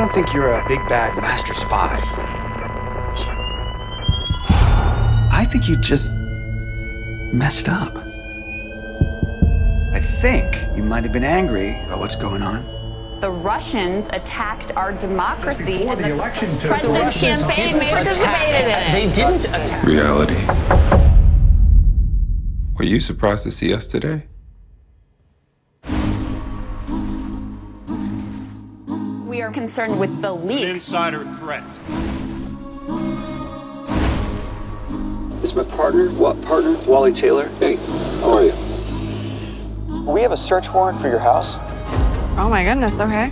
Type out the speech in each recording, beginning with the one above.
don't think you're a big bad master spy. I think you just messed up. I think you might have been angry about what's going on. The Russians attacked our democracy, Before and the the election took president's the Russians campaign didn't participated in it. They didn't attack. Reality. Were you surprised to see us today? We are concerned with the leak. insider threat. This is my partner, what partner? Wally Taylor. Hey, how are you? We have a search warrant for your house. Oh my goodness, okay.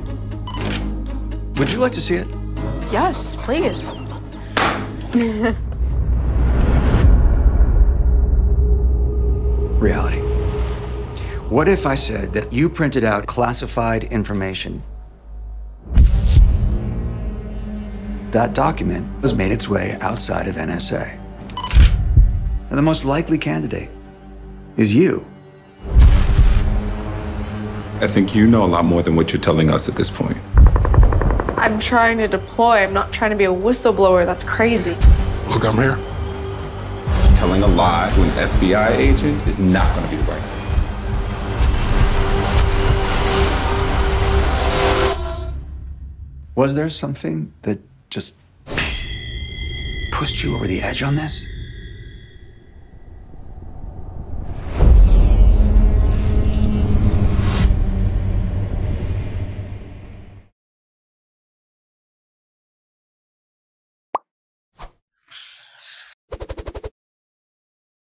Would you like to see it? Yes, please. Reality. What if I said that you printed out classified information? That document has made its way outside of NSA. And the most likely candidate is you. I think you know a lot more than what you're telling us at this point. I'm trying to deploy. I'm not trying to be a whistleblower. That's crazy. Look, I'm here. Telling a lie to an FBI agent is not going to be the right. Was there something that just pushed you over the edge on this?